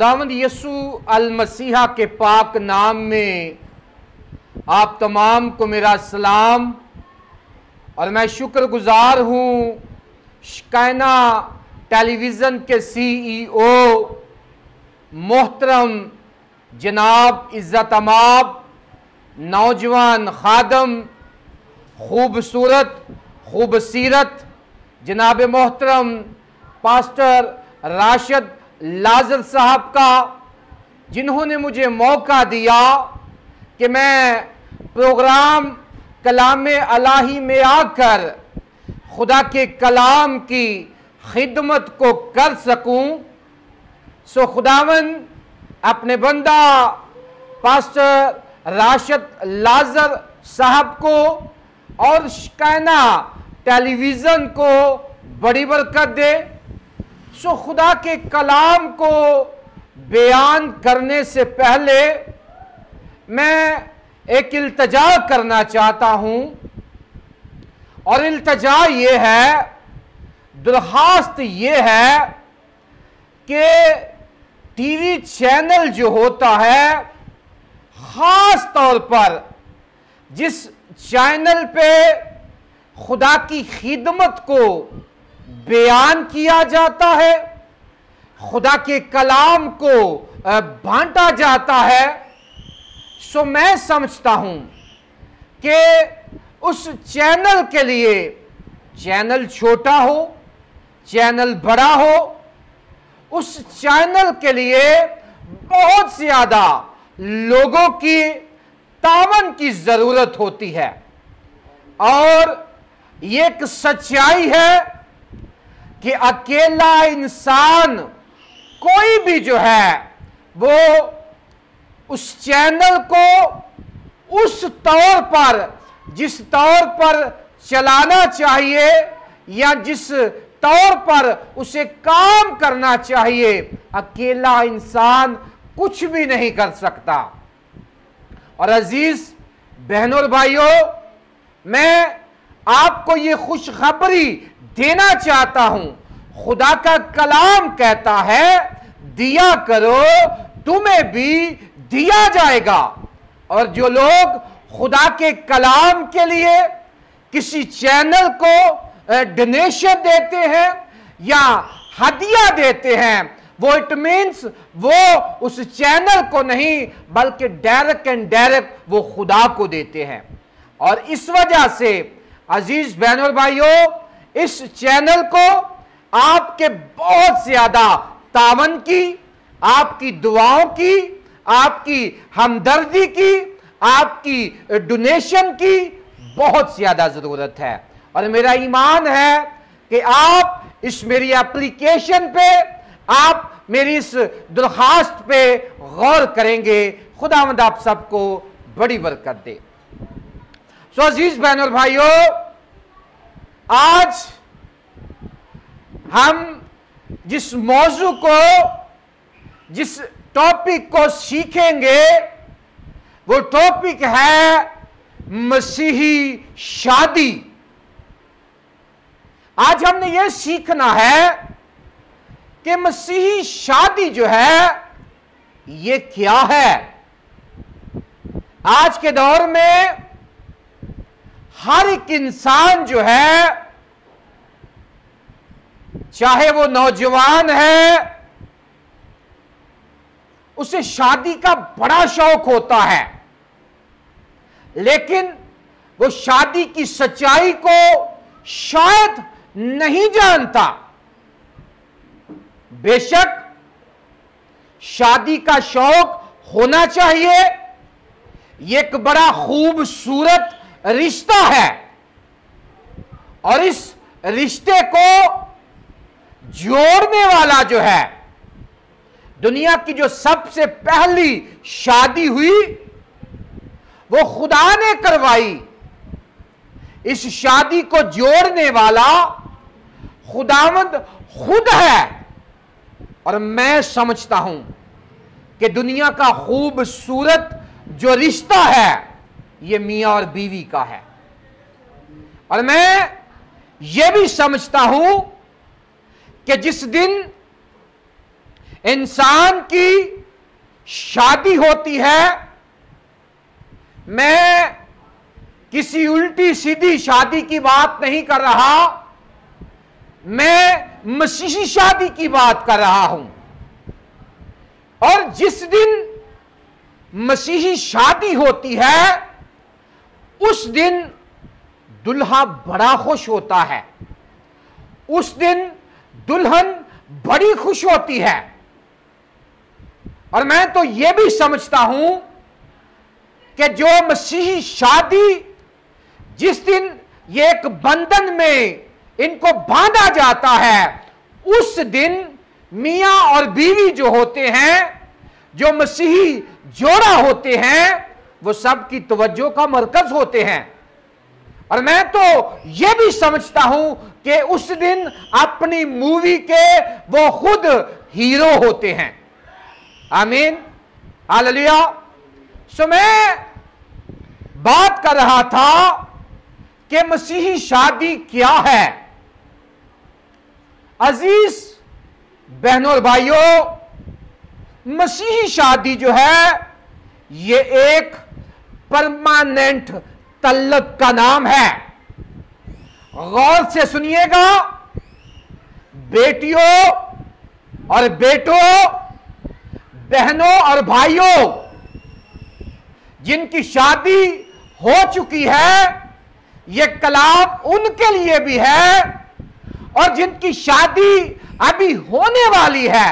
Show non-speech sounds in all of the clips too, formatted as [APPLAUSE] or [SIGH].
खुदावंद यसु अल मसीहा के पाक नाम में आप तमाम को मेरा सलाम। और मैं शुक्रगुजार हूँ शकायना टेलीविज़न के सीईओ मोहतरम जनाब इज़्ज़त अमाब, नौजवान खादम, खूबसूरत, खूबसीरत जनाब मोहतरम पास्टर राशिद लाजर साहब का, जिन्होंने मुझे मौका दिया कि मैं प्रोग्राम कलाम अलाही में आकर खुदा के कलाम की खिदमत को कर सकूँ, सो खुदावन, अपने बंदा पास्टर राशिद लाजर साहब को और शिकायना टेलीविज़न को बड़ी बरकत दे। सो खुदा के कलाम को बयान करने से पहले मैं एक इल्तजा करना चाहता हूँ। और इल्तजा ये है, दरखास्त ये है कि टीवी चैनल जो होता है, खास तौर पर जिस चैनल पे खुदा की खिदमत को बयान किया जाता है, खुदा के कलाम को बांटा जाता है। सो मैं समझता हूँ कि उस चैनल के लिए, चैनल छोटा हो, चैनल बड़ा हो, उस चैनल के लिए बहुत ज़्यादा लोगों की तावन की ज़रूरत होती है। और ये एक सच्चाई है कि अकेला इंसान कोई भी जो है, वो उस चैनल को उस तौर पर, जिस तौर पर चलाना चाहिए या जिस तौर पर उसे काम करना चाहिए, अकेला इंसान कुछ भी नहीं कर सकता। और अज़ीज़, बहनों और भाइयों, मैं आपको ये खुशखबरी देना चाहता हूँ। खुदा का कलाम कहता है, दिया करो, तुम्हें भी दिया जाएगा। और जो लोग खुदा के कलाम के लिए किसी चैनल को डोनेशन देते हैं या हदिया देते हैं, वो इट मीन्स वो उस चैनल को नहीं, बल्कि डायरेक्ट एंड डायरेक्ट वो खुदा को देते हैं। और इस वजह से अज़ीज़ बहनों भाइयों, इस चैनल को आपके बहुत ज़्यादा तावन की, आपकी दुआओं की, आपकी हमदर्दी की, आपकी डोनेशन की बहुत ज़्यादा ज़रूरत है। और मेरा ईमान है कि आप इस मेरी एप्लीकेशन पे, आप मेरी इस दरखास्त पे गौर करेंगे। खुदावंद आप सबको बड़ी बरकत दे। सो अज़ीज़ बहन और भाइयों आज हम जिस मौजू को, जिस टॉपिक को सीखेंगे, वो टॉपिक है मसीही शादी। आज हमने ये सीखना है कि मसीही शादी जो है, ये क्या है? आज के दौर में हर एक इंसान जो है, चाहे वो नौजवान है, उसे शादी का बड़ा शौक होता है। लेकिन वो शादी की सच्चाई को शायद नहीं जानता। बेशक शादी का शौक होना चाहिए। एक बड़ा खूबसूरत रिश्ता है। और इस रिश्ते को जोड़ने वाला जो है, दुनिया की जो सबसे पहली शादी हुई, वो खुदा ने करवाई। इस शादी को जोड़ने वाला खुदावंद खुद है। और मैं समझता हूँ कि दुनिया का खूबसूरत जो रिश्ता है ये मियाँ और बीवी का है। और मैं ये भी समझता हूँ कि जिस दिन इंसान की शादी होती है, मैं किसी उल्टी सीधी शादी की बात नहीं कर रहा, मैं मसीही शादी की बात कर रहा हूँ। और जिस दिन मसीही शादी होती है उस दिन दुल्हा बड़ा खुश होता है। उस दिन दुल्हन बड़ी खुश होती है। और मैं तो यह भी समझता हूँ कि जो मसीही शादी, जिस दिन ये एक बंधन में इनको बांधा जाता है, उस दिन मियाँ और बीवी जो होते हैं, जो मसीही जोड़ा होते हैं वो सबकी तवज्जो का मरकज होते हैं। और मैं तो यह भी समझता हूँ कि उस दिन अपनी मूवी के वो खुद हीरो होते हैं। आमीन। हालेलुया। सो मैं बात कर रहा था कि मसीही शादी क्या है। अज़ीज़, बहनों और भाइयों, मसीही शादी जो है, ये एक परमानेंट तल्लक का नाम है। गौर से सुनिएगा, बेटियों और बेटों, बहनों और भाइयों, जिनकी शादी हो चुकी है यह कलाम उनके लिए भी है और जिनकी शादी अभी होने वाली है।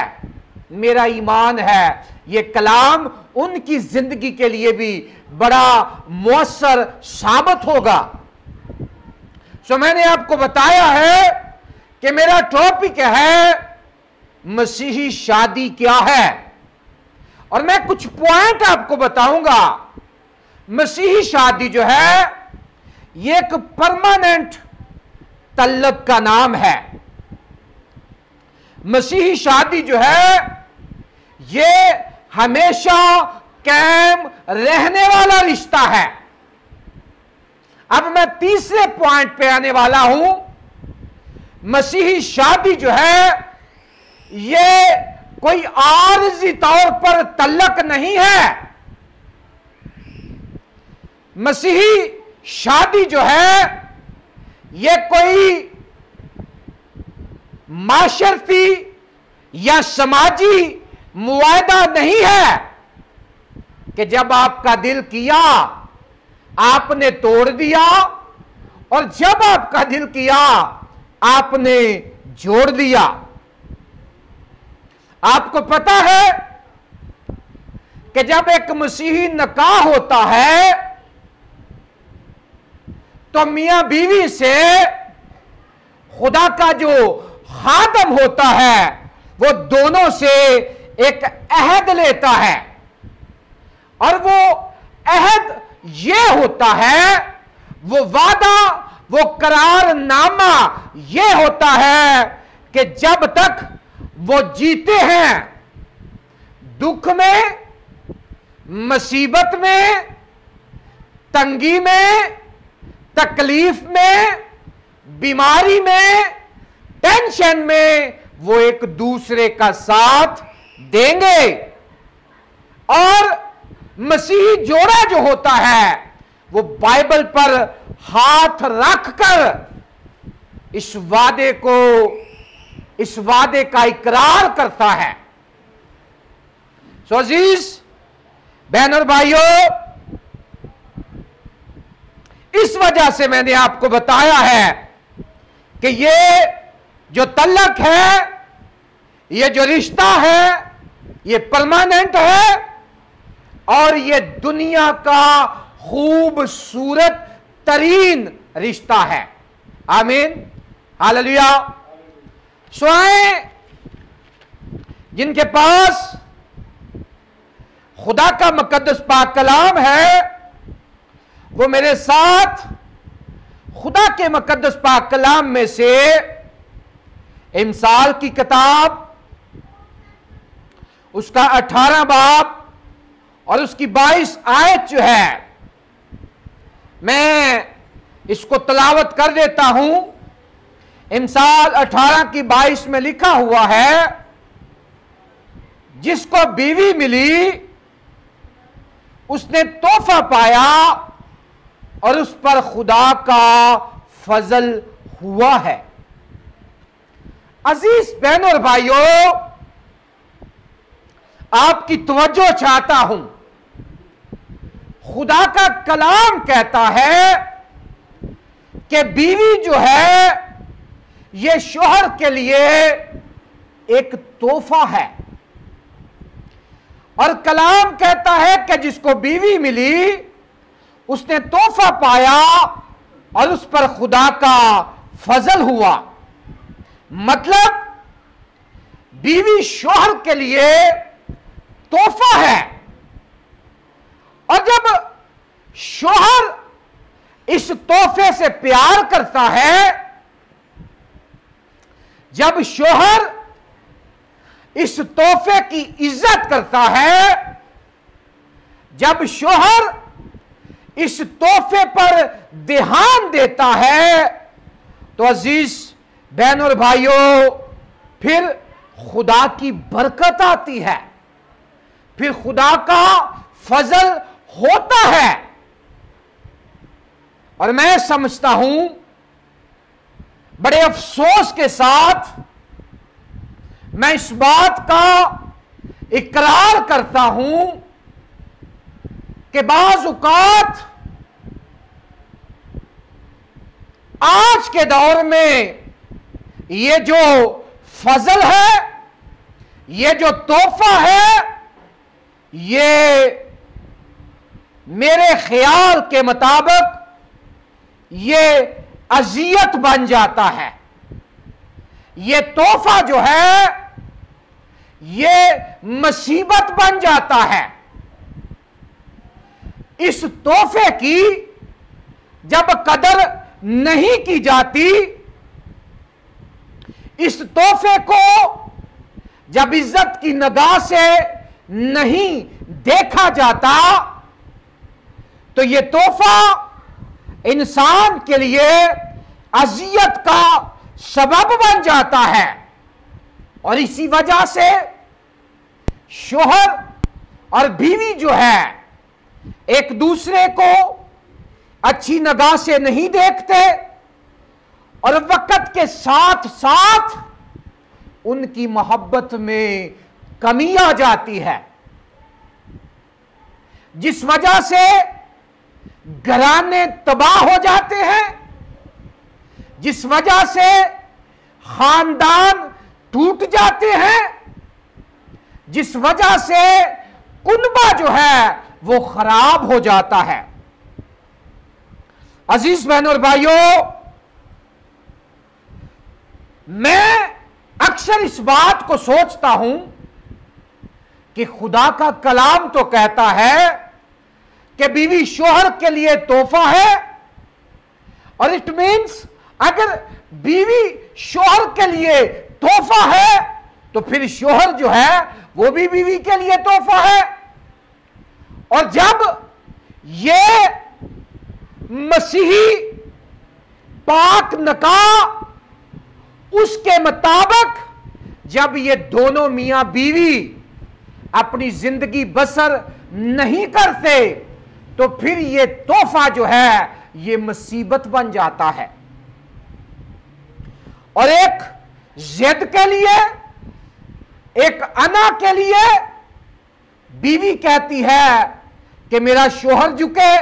मेरा ईमान है यह कलाम उनकी ज़िंदगी के लिए भी बड़ा मौसर साबित होगा। सो मैंने आपको बताया है कि मेरा टॉपिक है, मसीही शादी क्या है? और मैं कुछ पॉइंट आपको बताऊँगा। मसीही शादी जो है, ये एक परमानेंट तल्लब का नाम है। मसीही शादी जो है, ये हमेशा कैम रहने वाला रिश्ता है। अब मैं तीसरे पॉइंट पे आने वाला हूँ। मसीही शादी जो है, ये कोई आरजी तौर पर तलक नहीं है। मसीही शादी जो है, ये कोई माशरती या समाजी मुआदा नहीं है। कि जब आपका दिल किया, आपने तोड़ दिया, और जब आपका दिल किया, आपने जोड़ दिया। आपको पता है कि जब एक मसीही नकाह होता है तो मियाँ बीवी से खुदा का जो खातम होता है, वो दोनों से एक अहद लेता है। और वो अहद ये होता है, वो वादा, वो करारनामा ये होता है कि जब तक वो जीते हैं, दुख में, मुसीबत में, तंगी में, तकलीफ़ में, बीमारी में, टेंशन में वो एक दूसरे का साथ देंगे। और मसीही जोड़ा जो होता है, वो बाइबल पर हाथ रखकर इस वादे को, इस वादे का इकरार करता है। सोजीज बहन और भाइयों, इस वजह से मैंने आपको बताया है कि ये जो तलक है, ये जो रिश्ता है, ये परमानेंट है और ये दुनिया का खूबसूरत तरीन रिश्ता है। आमीन। हालेलुया। स्वाए जिनके पास खुदा का मुकदस पाक कलाम है, वो मेरे साथ खुदा के मुकदस पाक कलाम में से इमसाल की किताब, उसका अठारह बाप और उसकी बाईस आयत जो है, मैं इसको तलावत कर देता हूँ। इमसाल अठारह की बाईस में लिखा हुआ है, जिसको बीवी मिली, उसने तोहफा पाया और उस पर खुदा का फजल हुआ है। अज़ीज़ बहन और भाइयों, आपकी तवज्जो चाहता हूँ। खुदा का कलाम कहता है कि बीवी जो है यह शोहर के लिए एक तोहफा है। और कलाम कहता है कि जिसको बीवी मिली, उसने तोहफा पाया और उस पर खुदा का फजल हुआ। मतलब बीवी शोहर के लिए तोहफा है। और जब शोहर इस तोहफे से प्यार करता है, जब शोहर इस तोहफे की इज़्ज़त करता है, जब शोहर इस तोहफे पर ध्यान देता है तो अज़ीज़ बहन और भाइयों, फिर खुदा की बरकत आती है। फिर खुदा का फजल होता है। और मैं समझता हूँ, बड़े अफसोस के साथ मैं इस बात का इकरार करता हूँ कि बाजुकात आज के दौर में ये जो फजल है, ये जो तोहफा है, ये मेरे ख्याल के मुताबिक ये अजियत बन जाता है। ये तोहफा जो है, ये मुसीबत बन जाता है। इस तोहफे की जब कदर नहीं की जाती, इस तोहफे को जब इज़्ज़त की नगाह से नहीं देखा जाता तो यह तोहफा इंसान के लिए अजियत का सबब बन जाता है। और इसी वजह से शोहर और बीवी जो है, एक दूसरे को अच्छी नगाह से नहीं देखते और वक्त के साथ साथ उनकी मोहब्बत में कमी आ जाती है। जिस वजह से घराने तबाह हो जाते हैं। जिस वजह से खानदान टूट जाते हैं, जिस वजह से कुनबा जो है वो खराब हो जाता है। अज़ीज़ बहन और भाइयों, मैं अक्सर इस बात को सोचता हूँ कि खुदा का कलाम तो कहता है कि बीवी शोहर के लिए तोहफा है। और इट मीन्स अगर बीवी शोहर के लिए तोहफा है तो फिर शोहर जो है, वो भी बीवी के लिए तोहफा है। और जब ये मसीही पाक नका, उसके मुताबिक जब ये दोनों मियाँ बीवी अपनी ज़िंदगी बसर नहीं करते तो फिर ये तोहफा जो है, ये मुसीबत बन जाता है। और एक जिद के लिए, एक अना के लिए बीवी कहती है कि मेरा शोहर झुके,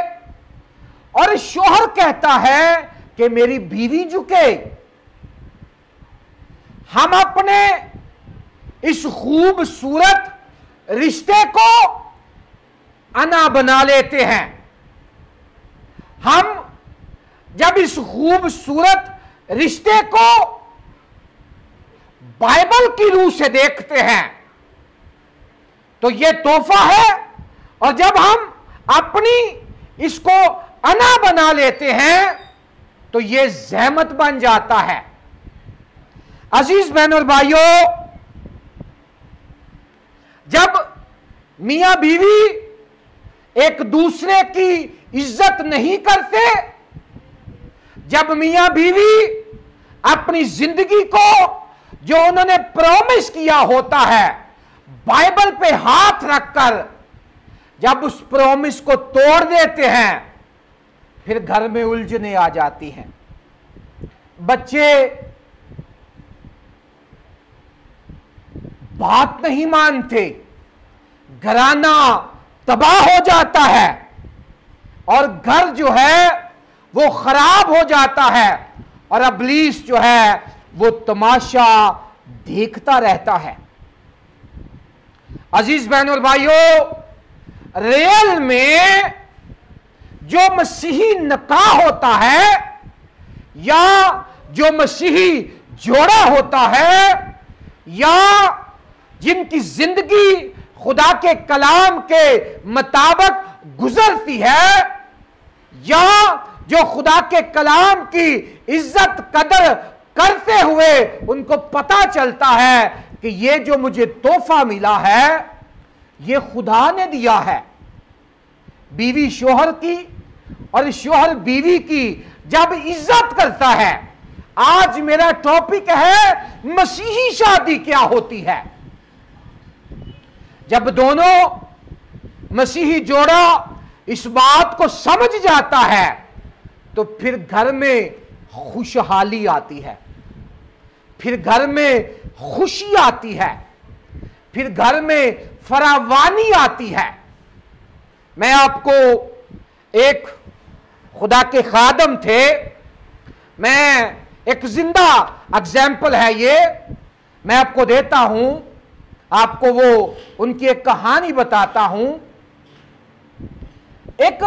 और शोहर कहता है कि मेरी बीवी झुके। हम अपने इस खूबसूरत रिश्ते को अना बना लेते हैं। हम जब इस खूबसूरत रिश्ते को बाइबल की रूह से देखते हैं तो यह तोहफा है, और जब हम अपनी इसको अना बना लेते हैं तो यह जहमत बन जाता है। अज़ीज़ बहन और भाइयों, जब मियाँ बीवी एक दूसरे की इज़्ज़त नहीं करते। जब मियाँ बीवी अपनी ज़िंदगी को, जो उन्होंने प्रॉमिस किया होता है बाइबल पे हाथ रखकर जब उस प्रोमिस को तोड़ देते हैं, फिर घर में उलझने आ जाती हैं। बच्चे, बात नहीं मानते। घराना तबाह हो जाता है और घर जो है वो खराब हो जाता है और अबलीस जो है वो तमाशा देखता रहता है। अज़ीज़ बहन और भाइयों रेल में जो मसीही नकाह होता है या जो मसीही जोड़ा होता है या जिनकी ज़िंदगी खुदा के कलाम के मुताबिक गुजरती है, या जो खुदा के कलाम की इज़्ज़त कदर करते हुए उनको पता चलता है कि ये जो मुझे तोहफा मिला है, ये खुदा ने दिया है। बीवी शोहर की और शोहर बीवी की जब इज़्ज़त करता है, आज मेरा टॉपिक है मसीही शादी क्या होती है। जब दोनों मसीही जोड़ा इस बात को समझ जाता है तो फिर घर में खुशहाली आती है। फिर घर में खुशी आती है। फिर घर में फरावानी आती है। मैं आपको एक खुदा के खादम थे। मैं एक ज़िंदा एग्ज़ाम्पल है ये। मैं आपको देता हूँ आपको वो उनकी एक कहानी बताता हूँ। एक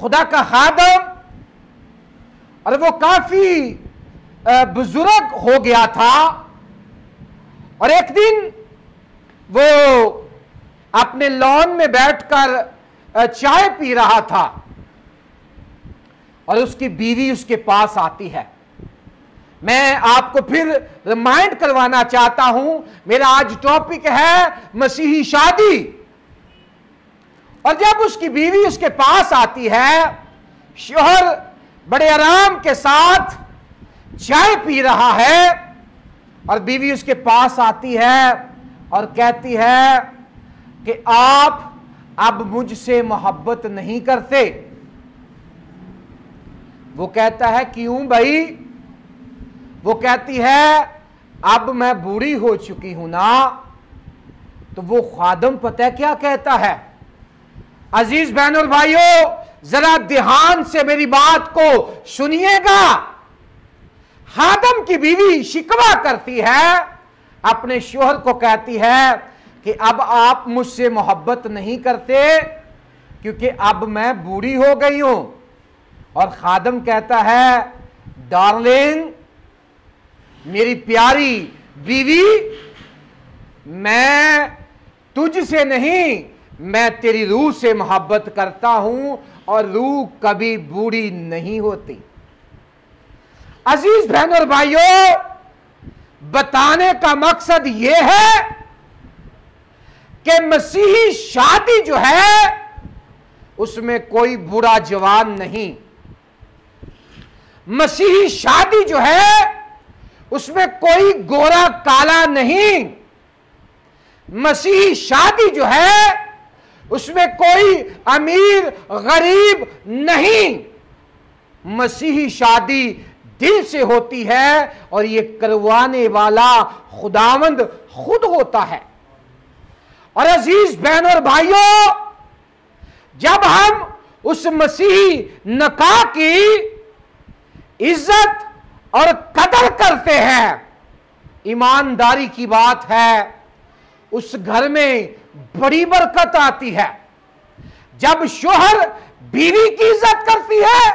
खुदा का खादम और वो काफ़ी बुज़ुर्ग हो गया था। और एक दिन वो अपने लॉन में बैठकर चाय पी रहा था और उसकी बीवी उसके पास आती है। मैं आपको फिर रिमाइंड करवाना चाहता हूँ, मेरा आज टॉपिक है मसीही शादी। और जब उसकी बीवी उसके पास आती है, शोहर बड़े आराम के साथ चाय पी रहा है, और बीवी उसके पास आती है और कहती है कि आप अब मुझसे मोहब्बत नहीं करते। वो कहता है, क्यों भाई? वो कहती है, अब मैं बूढ़ी हो चुकी हूँ ना तो वो खादम पता है क्या कहता है? अज़ीज़ बहन और भाइयों, जरा ध्यान से मेरी बात को सुनिएगा। हादम की बीवी शिकवा करती है, अपने शोहर को कहती है कि अब आप मुझसे मोहब्बत नहीं करते, क्योंकि अब मैं बूढ़ी हो गई हूँ। और खादम कहता है, डार्लिंग मेरी प्यारी बीवी, मैं तुझसे नहीं, मैं तेरी रूह से मोहब्बत करता हूँ और रूह कभी बूढ़ी नहीं होती। अज़ीज़ बहन और भाइयों, बताने का मकसद यह है कि मसीही शादी जो है, उसमें कोई बुरा जवान नहीं। मसीही शादी जो है उसमें कोई गोरा काला नहीं। मसीही शादी जो है, उसमें कोई अमीर गरीब नहीं। मसीही शादी दिल से होती है और ये करवाने वाला खुदावंद खुद होता है। और अज़ीज़ बहन और भाइयों, जब हम उस मसीही नका की इज़्ज़त और कदर करते हैं। ईमानदारी की बात है, उस घर में बड़ी बरकत आती है। जब शोहर बीवी की इज़्ज़त करती है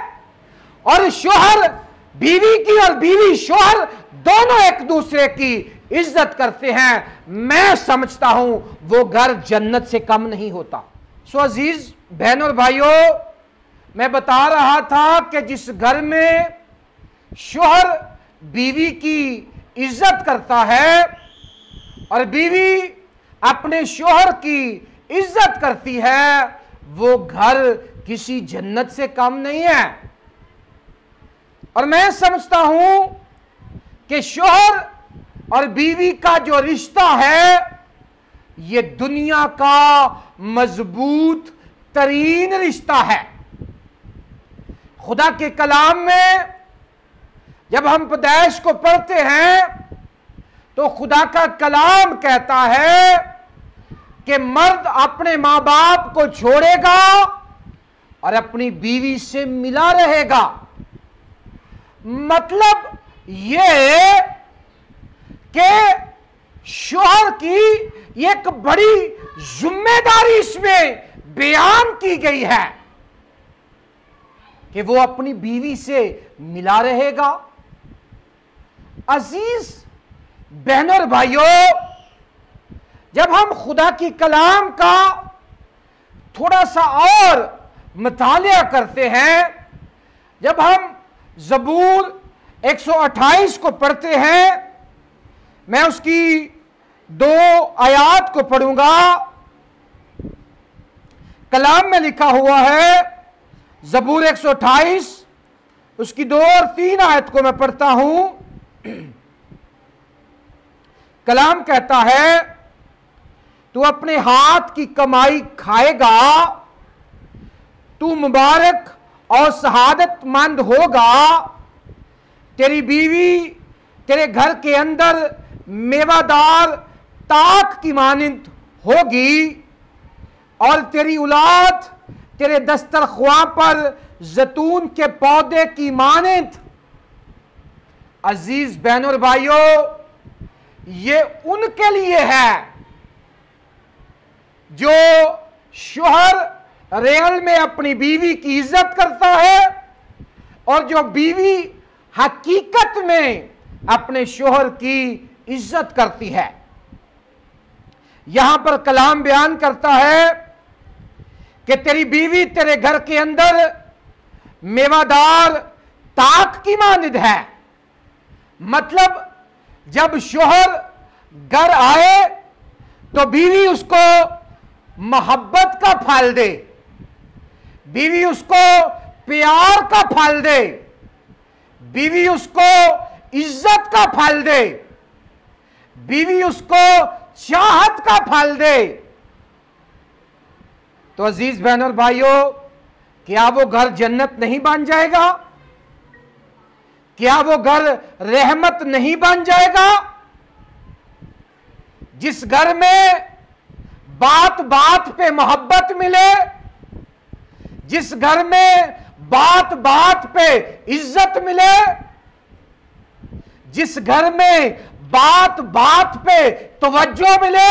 और शोहर बीवी की और बीवी शोहर दोनों एक दूसरे की इज़्ज़त करते हैं, मैं समझता हूँ वो घर जन्नत से कम नहीं होता। सो अज़ीज़, बहन और भाइयों, मैं बता रहा था कि जिस घर में शोहर बीवी की इज़्ज़त करता है और बीवी अपने शोहर की इज़्ज़त करती है, वो घर किसी जन्नत से कम नहीं है। और मैं समझता हूँ कि शोहर और बीवी का जो रिश्ता है, ये दुनिया का मज़बूत, तरीन रिश्ता है। खुदा के कलाम में जब हम पदैश को पढ़ते हैं तो खुदा का कलाम कहता है कि मर्द अपने माँ बाप को छोड़ेगा और अपनी बीवी से मिला रहेगा। मतलब ये कि शोहर की एक बड़ी ज़िम्मेदारी इसमें बयान की गई है कि वो अपनी बीवी से मिला रहेगा। अज़ीज़, बहनों भाइयों, जब हम खुदा की कलाम का थोड़ा सा और मतालिया करते हैं, जब हम जबूर 128 को पढ़ते हैं, मैं उसकी दो आयात को पढ़ूँगा। कलाम में लिखा हुआ है, जबूर 128 उसकी दो और तीन आयत को मैं पढ़ता हूँ। [CLEARS THROAT] कलाम कहता है, तू अपने हाथ की कमाई खाएगा, तू मुबारक और शहादतमंद होगा, तेरी बीवी तेरे घर के अंदर मेवादार ताक की मानंद होगी और तेरी औलाद तेरे दस्तरख्वा पर जैतून के पौधे की मानंद अज़ीज़ बहन और भाइयों, ये उनके लिए है जो शोहर रेल में अपनी बीवी की इज़्ज़त करता है और जो बीवी हकीकत में अपने शोहर की इज़्ज़त करती है। यहाँ पर कलाम बयान करता है कि तेरी बीवी तेरे घर के अंदर मेवादार ताक की मानद है। मतलब जब शोहर घर आए तो बीवी उसको मोहब्बत का फल दे। बीवी उसको प्यार का फल दे। बीवी उसको इज़्ज़त का फल दे। बीवी उसको चाहत का फल दे। तो अज़ीज़ बहन और भाइयों, क्या वो घर जन्नत नहीं बन जाएगा? क्या वो घर रहमत नहीं बन जाएगा? जिस घर में बात बात पे मोहब्बत मिले, जिस घर में बात बात पे इज़्ज़त मिले, जिस घर में बात बात पे तवज्जो मिले,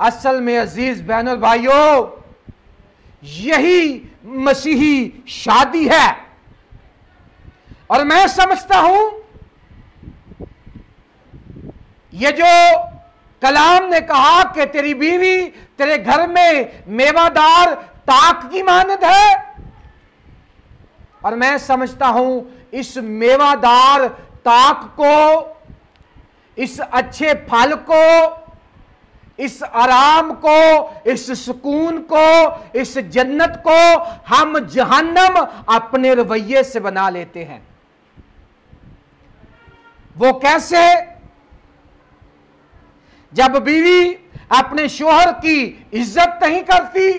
असल में अज़ीज़ बहन, भाइयों, यही मसीही शादी है। और मैं समझता हूँ, ये जो कलाम ने कहा कि तेरी बीवी तेरे घर में मेवादार ताक की मानद है, और मैं समझता हूँ, इस मेवादार ताक को, इस अच्छे फल को इस आराम को, इस सुकून को, इस जन्नत को हम जहन्नम अपने रवैये से बना लेते हैं। वो कैसे? जब बीवी अपने शोहर की इज़्ज़त नहीं करती,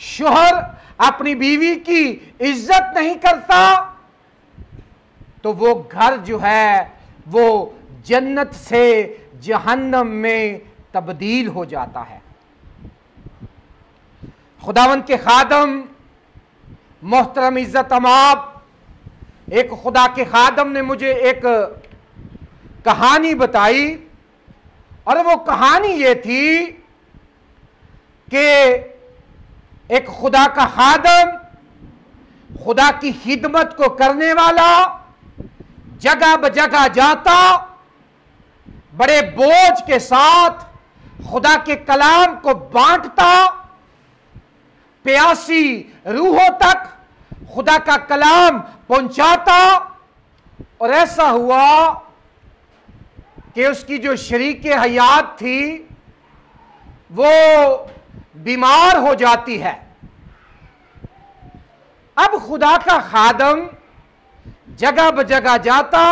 शोहर अपनी बीवी की इज़्ज़त नहीं करता तो वो घर जो है, वो जन्नत से जहन्नम में तब्दील हो जाता है। खुदावन के खादम, मोहतरम इज़्ज़त अमाब, एक खुदा के खादम ने मुझे एक कहानी बताई और वो कहानी ये थी कि एक खुदा का खादम खुदा की खिदमत को करने वाला जगह ब जगह जाता बड़े बोझ के साथ खुदा के कलाम को बांटता, प्यासी रूहों तक खुदा का कलाम पहुंचाता, और ऐसा हुआ कि उसकी जो शरीक हयात थी, वो बीमार हो जाती है। अब खुदा का खादम जगह ब जगह जाता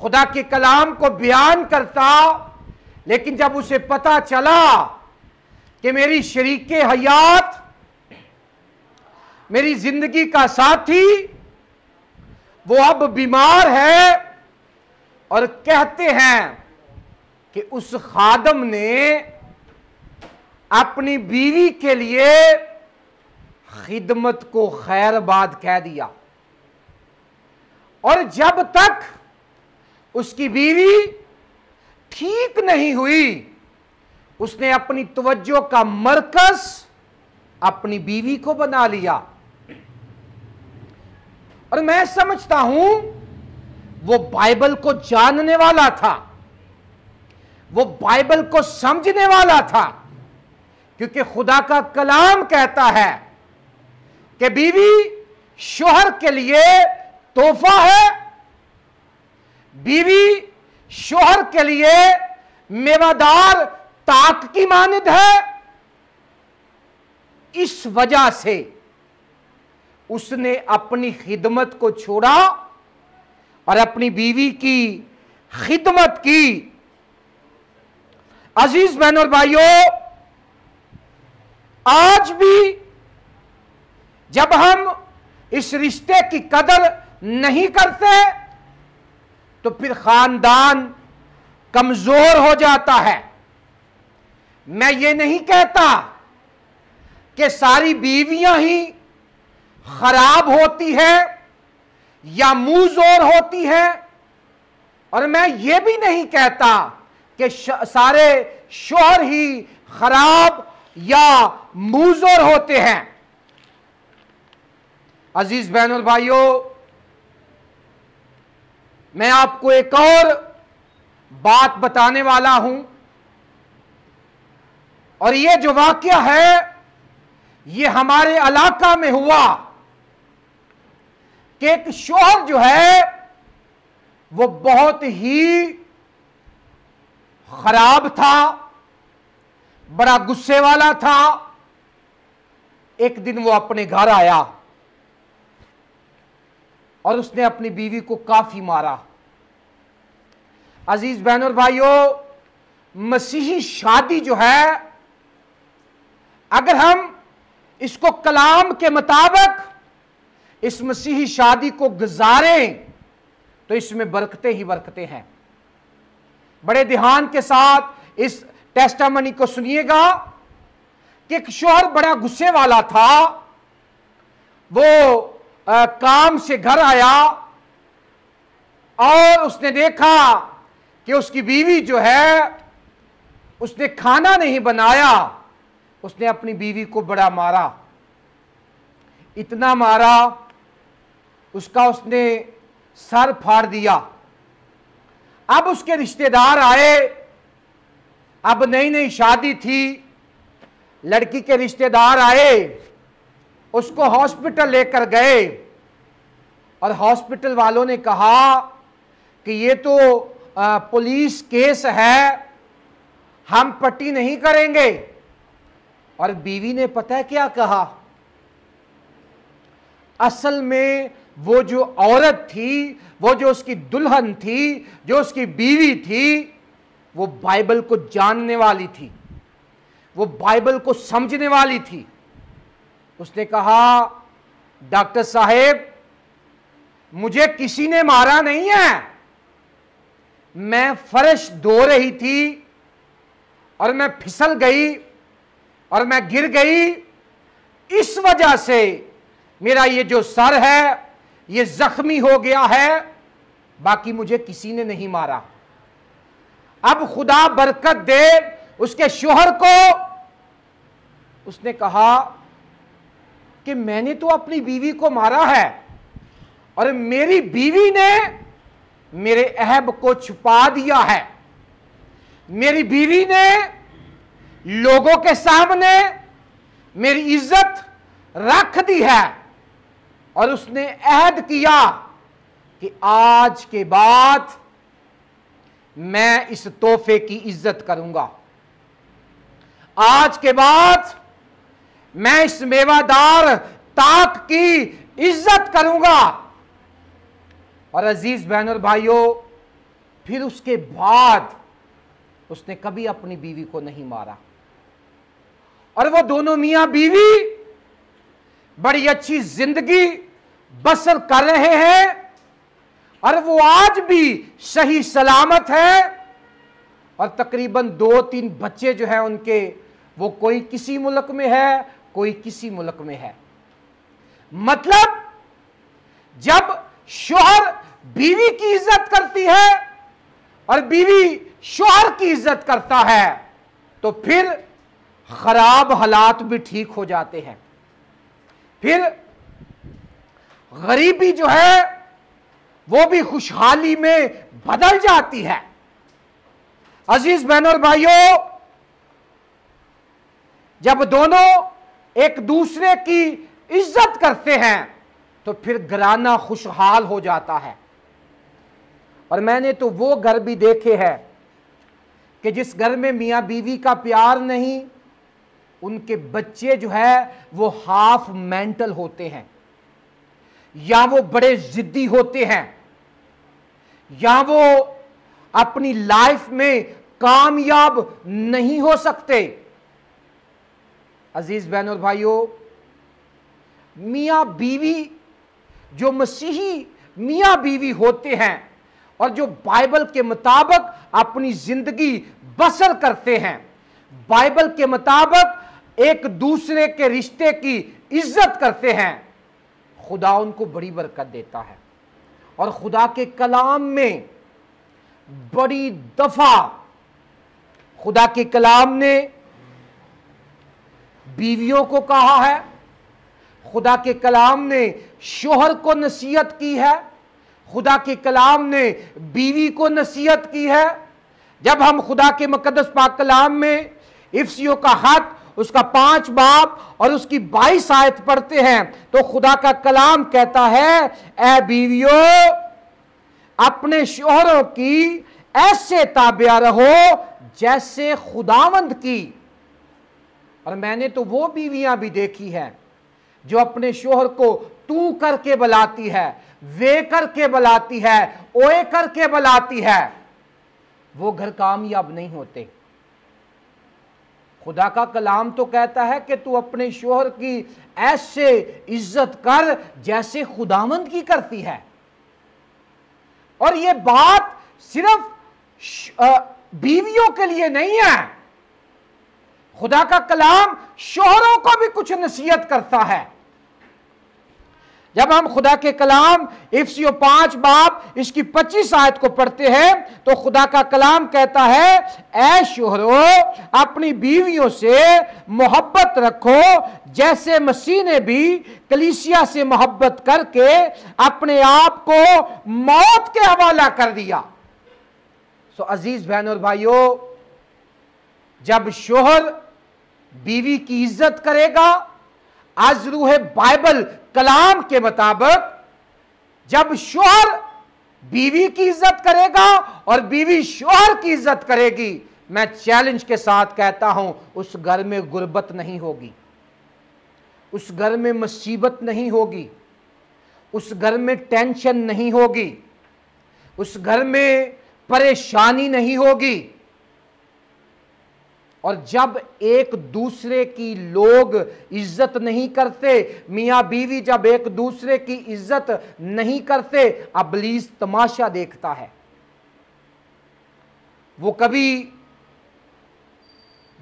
खुदा के कलाम को बयान करता, लेकिन जब उसे पता चला कि मेरी शरीक हयात, मेरी ज़िंदगी का साथी, वो अब बीमार है और कहते हैं कि उस खादम ने अपनी बीवी के लिए खिदमत को खैरबाद कह दिया। और जब तक उसकी बीवी ठीक नहीं हुई। उसने अपनी तवज्जो का मरकज अपनी बीवी को बना लिया। और मैं समझता हूँ, वो बाइबल को जानने वाला था। वो बाइबल को समझने वाला था, क्योंकि खुदा का कलाम कहता है कि बीवी शोहर के लिए तोहफा है बीवी, शोहर के लिए मेवादार ताक की मानद है। इस वजह से उसने अपनी खिदमत को छोड़ा और अपनी बीवी की खिदमत की। अज़ीज़ बहन और भाइयों, आज भी जब हम इस रिश्ते की कदर नहीं करते तो फिर खानदान कमज़ोर हो जाता है। मैं ये नहीं कहता कि सारी बीवियाँ ही खराब होती है या मुँह ज़ोर होती है, और मैं ये भी नहीं कहता कि सारे शोहर ही खराब या मुँह ज़ोर होते हैं। अज़ीज़ बहन और भाइयों मैं आपको एक और बात बताने वाला हूँ। और ये जो वाक्य है, ये हमारे इलाका में हुआ कि एक शोहर जो है, वो बहुत ही खराब था, बड़ा गुस्से वाला था। एक दिन वो अपने घर आया और उसने अपनी बीवी को काफ़ी मारा। अज़ीज़ बहन और भाइयों मसीही शादी जो है अगर हम इसको कलाम के मुताबिक इस मसीही शादी को गुजारें तो इसमें बरकते ही बरकते हैं। बड़े ध्यान के साथ इस टेस्टामनी को सुनिएगा कि एक शोहर बड़ा गुस्से वाला था। वो आ, काम से घर आया और उसने देखा कि उसकी बीवी जो है, उसने खाना नहीं बनाया, उसने अपनी बीवी को बड़ा मारा। इतना मारा, उसका उसने सर फाड़ दिया। अब उसके रिश्तेदार आए। अब नई नई शादी थी। लड़की के रिश्तेदार आए। उसको हॉस्पिटल लेकर गए। और हॉस्पिटल वालों ने कहा कि ये तो पुलिस केस है, हम पट्टी नहीं करेंगे। और बीवी ने पता है क्या कहा? असल में वो जो औरत थी, वो जो उसकी दुल्हन थी, जो उसकी बीवी थी, वो बाइबल को जानने वाली थी। वो बाइबल को समझने वाली थी। उसने कहा, डॉक्टर साहेब, मुझे किसी ने मारा नहीं है। मैं फर्श धो रही थी और मैं फिसल गई और मैं गिर गई। इस वजह से मेरा ये जो सर है, ये जख्मी हो गया है। बाकी मुझे किसी ने नहीं मारा। अब खुदा बरकत दे उसके शोहर को। उसने कहा कि मैंने तो अपनी बीवी को मारा है और मेरी बीवी ने मेरे अहब को छुपा दिया है। मेरी बीवी ने लोगों के सामने मेरी इज़्ज़त रख दी है और उसने अहद किया कि आज के बाद मैं इस तोहफे की इज़्ज़त करूँगा। आज के बाद मैं इस मेवादार ताक की इज़्ज़त करूँगा। और अज़ीज़ बहन और भाइयों, फिर उसके बाद उसने कभी अपनी बीवी को नहीं मारा। और वो दोनों मियाँ बीवी बड़ी अच्छी ज़िंदगी बसर कर रहे हैं और वो आज भी सही सलामत है और तकरीबन दो तीन बच्चे जो है उनके, वो कोई किसी मुल्क में है, कोई किसी मुल्क में है। मतलब जब शोहर बीवी की इज़्ज़त करती है और बीवी शोहर की इज़्ज़त करता है तो फिर खराब हालात भी ठीक हो जाते हैं। फिर गरीबी जो है, वो भी खुशहाली में बदल जाती है। अज़ीज़ बहन और भाइयों, जब दोनों एक दूसरे की इज़्ज़त करते हैं तो फिर घराना खुशहाल हो जाता है। और मैंने तो वो घर भी देखे हैं कि जिस घर में मियाँ बीवी का प्यार नहीं, उनके बच्चे जो है वो हाफ़ मेंटल होते हैं, या वो बड़े जिद्दी होते हैं, या वो अपनी लाइफ में कामयाब नहीं हो सकते। अज़ीज़ बहन और भाइयों, मियाँ बीवी जो मसीही मियाँ बीवी होते हैं और जो बाइबल के मुताबिक अपनी ज़िंदगी बसर करते हैं। बाइबल के मुताबिक एक दूसरे के रिश्ते की इज़्ज़त करते हैं। खुदा उनको बड़ी बरकत देता है और खुदा के कलाम में बड़ी दफ़ा खुदा के कलाम ने बीवियों को कहा है खुदा के कलाम ने शोहर को नसीहत की है। खुदा के कलाम ने बीवी को नसीहत की है। जब हम खुदा के मुकदस पाक कलाम में इफ्सियों का हाथ उसका पाँच बाप और उसकी बाईस आयत पढ़ते हैं तो खुदा का कलाम कहता है, ए बीवियों, अपने शोहरों की ऐसे ताबिया रहो जैसे खुदावंद की। और मैंने तो वो बीवियाँ भी देखी है। जो अपने शोहर को तू करके बुलाती है, वे करके बुलाती है, ओए करके बुलाती है, वो घर कामयाब नहीं होते। खुदा का कलाम तो कहता है कि तू अपने शोहर की ऐसे इज़्ज़त कर जैसे खुदामंद की करती है। और ये बात सिर्फ़ बीवियों के लिए नहीं है। खुदा का कलाम शोहरों को भी कुछ नसीहत करता है। जब हम खुदा के कलाम, इफ्सियो पाँच बाप इसकी पच्चीस आयत को पढ़ते हैं तो खुदा का कलाम कहता है, ऐ शोहरो, अपनी बीवियों से मोहब्बत रखो, जैसे मसीह ने भी कलीसिया से मोहब्बत करके अपने आप को मौत के हवाला कर दिया। सो अज़ीज़ बहन और भाइयों, जब शोहर बीवी की इज़्ज़त करेगा, आज रूह बाइबल कलाम के मुताबिक जब शोहर बीवी की इज़्ज़त करेगा और बीवी शोहर की इज़्ज़त करेगी, मैं चैलेंज के साथ कहता हूँ, उस घर में गुर्बत नहीं होगी। उस घर में मुसीबत नहीं होगी। उस घर में टेंशन नहीं होगी। उस घर में परेशानी नहीं होगी। और जब एक दूसरे की लोग इज़्ज़त नहीं करते, मियाँ बीवी जब एक दूसरे की इज़्ज़त नहीं करते, अबलीस तमाशा देखता है। वो कभी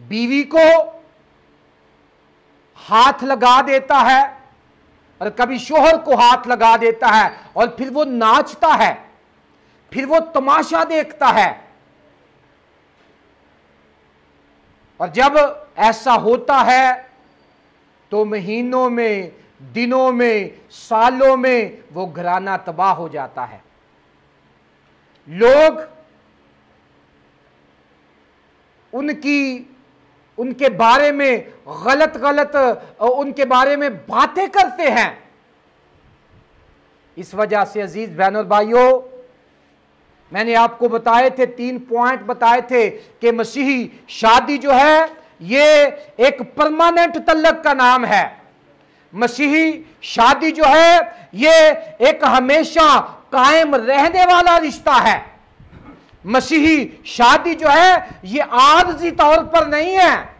बीवी को हाथ लगा देता है और कभी शोहर को हाथ लगा देता है और फिर वो नाचता है, फिर वो तमाशा देखता है। और जब ऐसा होता है तो महीनों में, दिनों में, सालों में वो घराना तबाह हो जाता है। लोग उनकी, उनके बारे में गलत गलत उनके बारे में बातें करते हैं। इस वजह से अज़ीज़ बहन और भाइयों मैंने आपको बताए थे, तीन पॉइंट बताए थे कि मसीही शादी जो है, ये एक परमानेंट तलक का नाम है। मसीही शादी जो है, ये एक हमेशा कायम रहने वाला रिश्ता है। मसीही शादी जो है, ये आरजी तौर पर नहीं है।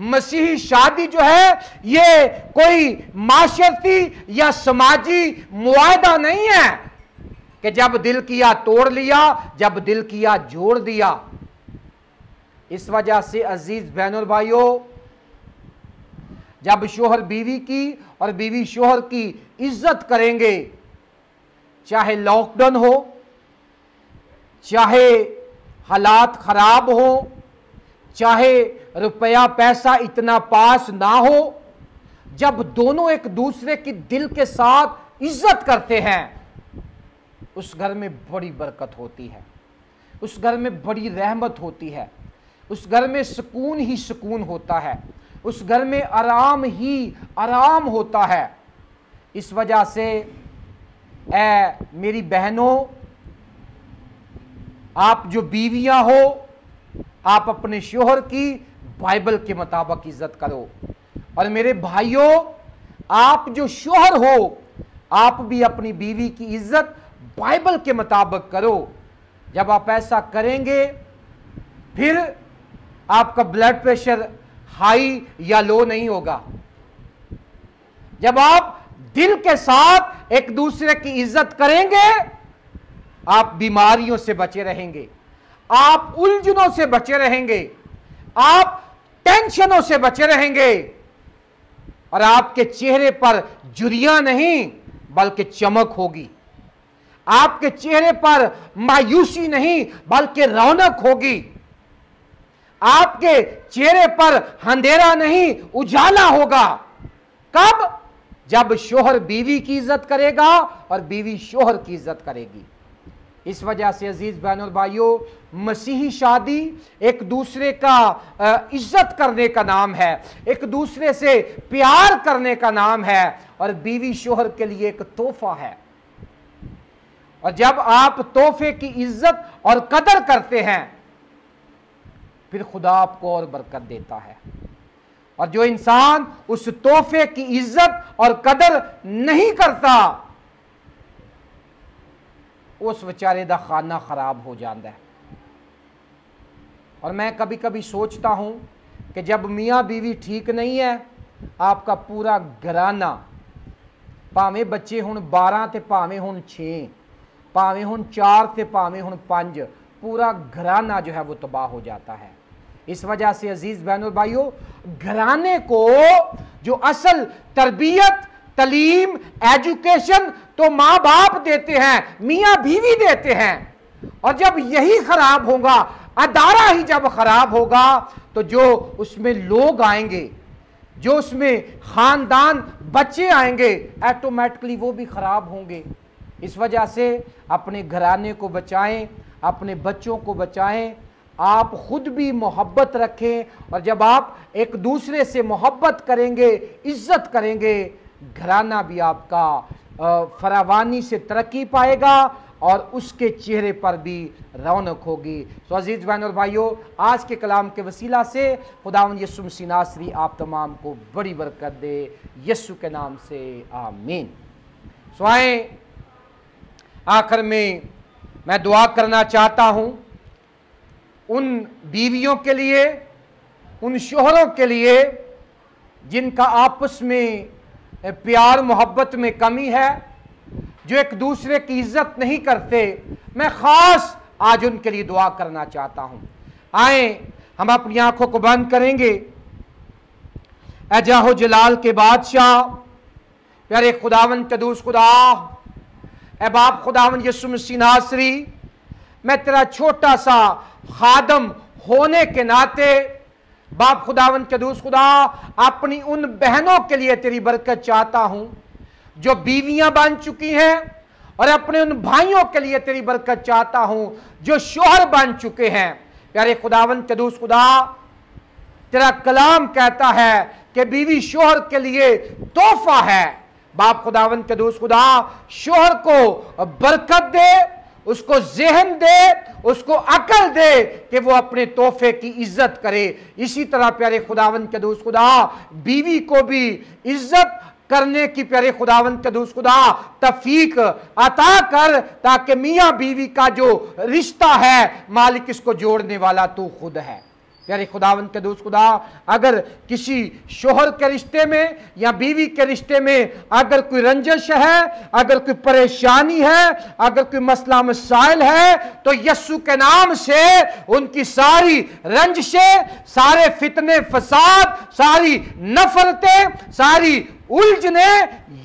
मसीही शादी जो है, ये कोई माशरती या समाजी मुआदा नहीं है। कि जब दिल किया तोड़ लिया, जब दिल किया जोड़ दिया। इस वजह से अज़ीज़ बहन भाइयों, जब शोहर बीवी की और बीवी शोहर की इज़्ज़त करेंगे, चाहे लॉकडाउन हो, चाहे हालात खराब हो, चाहे रुपया पैसा इतना पास ना हो, जब दोनों एक दूसरे की दिल के साथ इज़्ज़त करते हैं उस घर में बड़ी बरकत होती है। उस घर में बड़ी रहमत होती है। उस घर में सुकून ही सुकून होता है। उस घर में आराम ही आराम होता है। इस वजह से ए मेरी बहनों, आप जो बीवियाँ हो, आप अपने शोहर की बाइबल के मुताबिक इज़्ज़त करो। और मेरे भाइयों, आप जो शोहर हो, आप भी अपनी बीवी की इज़्ज़त बाइबल के मुताबिक करो। जब आप ऐसा करेंगे, फिर आपका ब्लड प्रेशर हाई या लो नहीं होगा। जब आप दिल के साथ एक दूसरे की इज़्ज़त करेंगे, आप बीमारियों से बचे रहेंगे। आप उलझनों से बचे रहेंगे। आप टेंशनों से बचे रहेंगे। और आपके चेहरे पर जुरिया नहीं, बल्कि चमक होगी। आपके चेहरे पर मायूसी नहीं, बल्कि रौनक होगी। आपके चेहरे पर अंधेरा नहीं, उजाला होगा। कब? जब शोहर बीवी की इज़्ज़त करेगा और बीवी शोहर की इज़्ज़त करेगी। इस वजह से अज़ीज़ बहन और भाइयों, मसीही शादी एक दूसरे का इज़्ज़त करने का नाम है, एक दूसरे से प्यार करने का नाम है और बीवी शोहर के लिए एक तोहफा है। और जब आप तोहफे की इज़्ज़त और कदर करते हैं, फिर खुदा आपको और बरकत देता है। और जो इंसान उस तोहफे की इज़्ज़त और कदर नहीं करता, उस बेचारे का खाना खराब हो जाता है। और मैं कभी कभी सोचता हूँ कि जब मियाँ बीवी ठीक नहीं है, आपका पूरा घराना, भावें बच्चे हूँ बारह तो भावें हूँ छे भावें हूँ चार तो भावें हूँ पाँच, पूरा घराना जो है वो तबाह हो जाता है। इस वजह से अज़ीज़ बहन और भाइयों, घराने को जो असल तरबियत, तलीम, एजुकेशन तो माँ बाप देते हैं, मियाँ बीवी देते हैं, और जब यही खराब होगा, अदारा ही जब खराब होगा तो जो उसमें लोग आएँगे, जो उसमें खानदान बच्चे आएँगे ऑटोमेटिकली वो भी खराब होंगे। इस वजह से अपने घराने को बचाएँ, अपने बच्चों को बचाएँ। आप खुद भी मोहब्बत रखें और जब आप एक दूसरे से मोहब्बत करेंगे, इज़्ज़त करेंगे, घराना भी आपका फरावानी से तरक्की पाएगा और उसके चेहरे पर भी रौनक होगी। सो अज़ीज़ बहन और भाइयों, आज के कलाम के वसीला से खुदावन यसु नासरी आप तमाम को बड़ी बरकत दे। यस्सु के नाम से आमीन। स्वाए आखिर में मैं दुआ करना चाहता हूँ, उन बीवियों के लिए, उन शोहरों के लिए, जिनका आपस में प्यार मोहब्बत में कमी है, जो एक दूसरे की इज़्ज़त नहीं करते, मैं ख़ास आज उनके लिए दुआ करना चाहता हूँ। आए, हम अपनी आँखों को बंद करेंगे। एजाहो जलाल के बादशाह, प्यारे खुदावन कदूस खुदा बाप खुदावन यसु मसीनासरी मैं तेरा छोटा सा खादम होने के नाते, बाप खुदावन कदूस खुदा, अपनी उन बहनों के लिए तेरी बरकत चाहता हूँ, जो बीवियाँ बन चुकी हैं और अपने उन भाइयों के लिए तेरी बरकत चाहता हूँ, जो शोहर बन चुके हैं। प्यारे खुदावन कदूस खुदा, तेरा कलाम कहता है कि बीवी शोहर के लिए तोहफा है। बाप खुदावन कदूस खुदा, शोहर को बरकत दे, उसको जहन दे, उसको अकल दे कि वो अपने तोहफे की इज़्ज़त करे। इसी तरह प्यारे खुदावन दोस्त खुदा, बीवी को भी इज़्ज़त करने की प्यारे खुदावन कदूस खुदा, तफीक अता कर ताकि मियाँ बीवी का जो रिश्ता है, मालिक इसको जोड़ने वाला तू खुद है। प्यारे खुदावन के दोस्त खुदा अगर किसी शोहर के रिश्ते में या बीवी के रिश्ते में अगर कोई रंजश है, अगर कोई परेशानी है, अगर कोई मसला मसाइल है तो यस्सु के नाम से उनकी सारी रंजशें, सारे फितने, फसाद, सारी नफरतें, सारी उलझने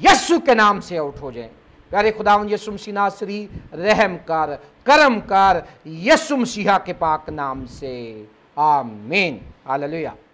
यस्सु के नाम से आउट हो जाए। प्यारे खुदावन यसु मसीनासरी रहम कर करम कर यसु मसीहा के पाक नाम से। Amen. Hallelujah.